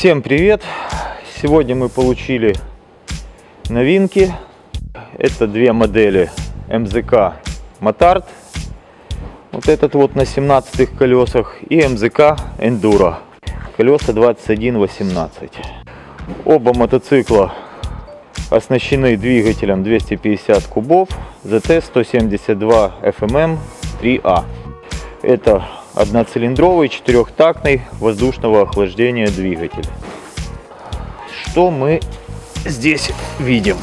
Всем привет! Сегодня мы получили новинки. Это две модели МЗК Мотард. Вот этот вот на 17 колесах и МЗК Enduro. Колеса 21-18. Оба мотоцикла оснащены двигателем 250 кубов ZT 172 FMM 3A. Это одноцилиндровый четырехтактный воздушного охлаждения двигатель. Что мы здесь видим?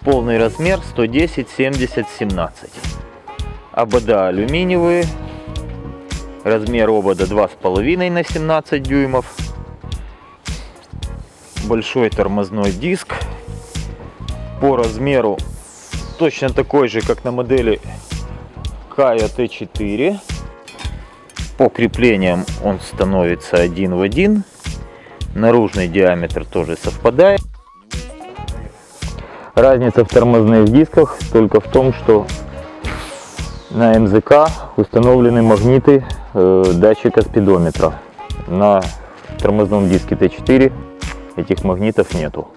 Полный размер 110 70 17. Обода алюминиевые. Размер обода 2,5 на 17 дюймов. Большой тормозной диск. По размеру точно такой же, как на модели Kaya T4. По креплениям он становится один в один. Наружный диаметр тоже совпадает. Разница в тормозных дисках только в том, что на МЗК установлены магниты э, датчика спидометра. На тормозном диске Т4 этих магнитов нету.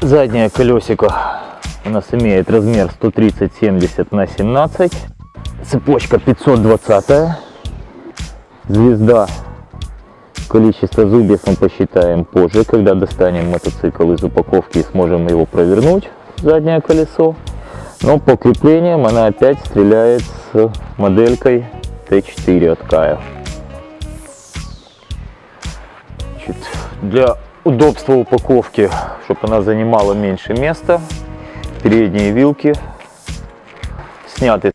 Заднее колесико у нас имеет размер 130-70 на 17. Цепочка 520. Звезда. Количество зубьев мы посчитаем позже, когда достанем мотоцикл из упаковки и сможем его провернуть, заднее колесо. Но по креплениям она опять стреляет с моделькой Т4 от Кая. Для удобства упаковки, чтобы она занимала меньше места, передние вилки сняты.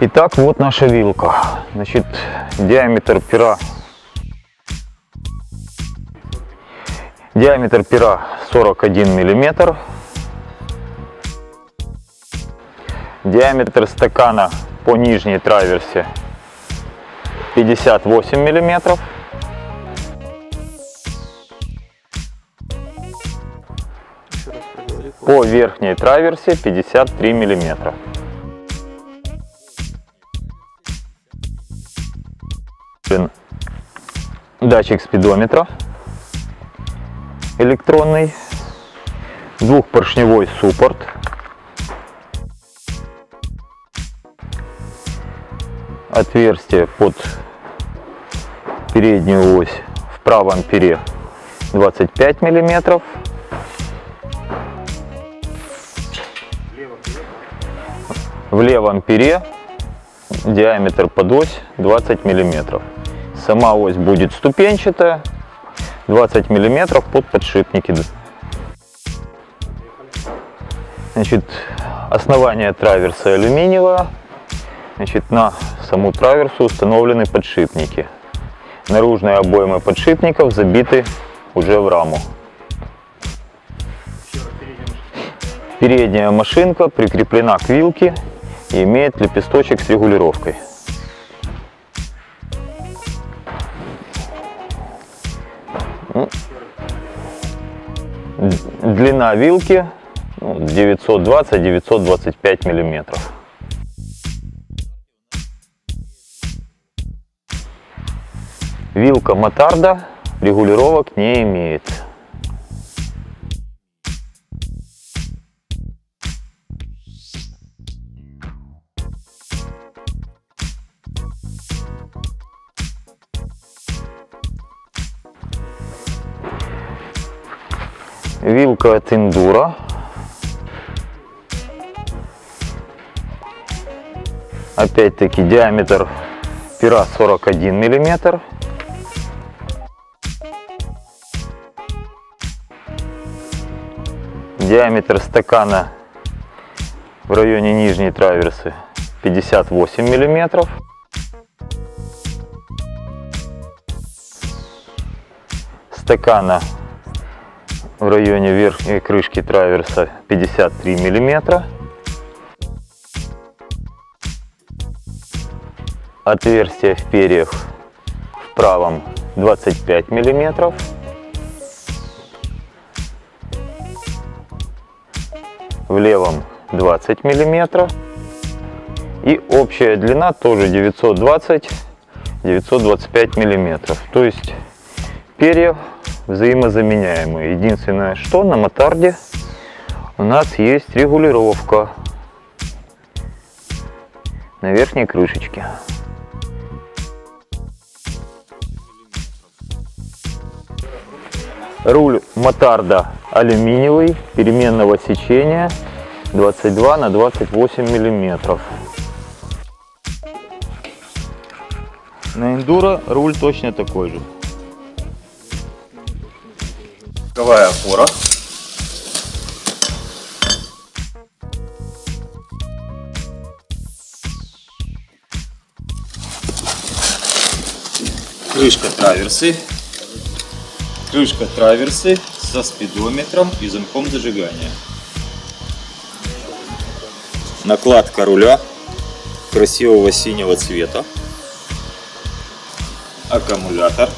Итак, вот наша вилка. Значит, диаметр пера. Диаметр пера 41 миллиметр. Диаметр стакана по нижней траверсе 58 миллиметров. По верхней траверсе 53 миллиметра. Датчик спидометра электронный, двухпоршневой суппорт, отверстие под переднюю ось в правом пере 25 миллиметров в левом пере диаметр под ось 20 миллиметров. Сама ось будет ступенчатая 20 миллиметров под подшипники. Значит основание траверса алюминиевое значит на саму траверсу установлены подшипники. Наружные обоймы подшипников забиты уже в раму. Передняя машинка прикреплена к вилке и имеет лепесточек с регулировкой. Ну, длина вилки 920-925 ну, миллиметров. Вилка Мотарда регулировок не имеет. Вилка Enduro. Опять-таки диаметр пера 41 миллиметр. Диаметр стакана в районе нижней траверсы 58 миллиметров. Стакана в районе верхней крышки траверса 53 миллиметра. Отверстие в перьях в правом 25 миллиметров. В левом 20 миллиметров. И общая длина тоже 920-925 миллиметров. То есть перья взаимозаменяемые. Единственное, что на мотарде у нас есть регулировка на верхней крышечке. Руль мотарда алюминиевый, переменного сечения 22 на 28 миллиметров. На эндуро руль точно такой же. Боковая опора. Крышка траверсы. Крышка траверсы со спидометром и замком зажигания. Накладка руля красивого синего цвета. Аккумулятор.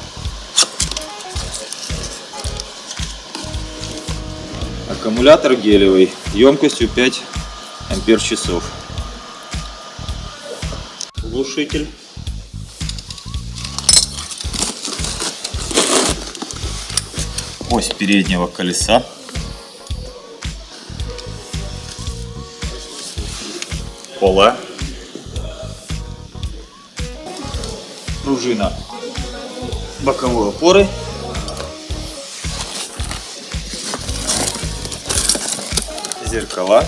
Аккумулятор гелевый емкостью 5 ампер часов. Глушитель. Ось переднего колеса. Пола. Пружина боковой опоры. Зеркала.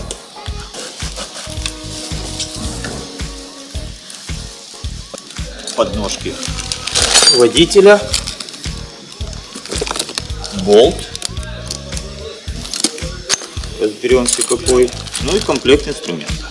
Подножки водителя. Болт. Разберемся какой. Ну и комплект инструмента.